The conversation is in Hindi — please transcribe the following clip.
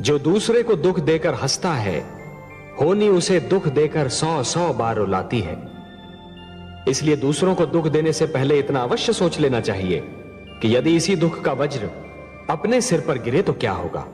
जो दूसरे को दुख देकर हंसता है, होनी उसे दुख देकर सौ सौ बार रुलाती है। इसलिए दूसरों को दुख देने से पहले इतना अवश्य सोच लेना चाहिए कि यदि इसी दुख का वज्र अपने सिर पर गिरे तो क्या होगा?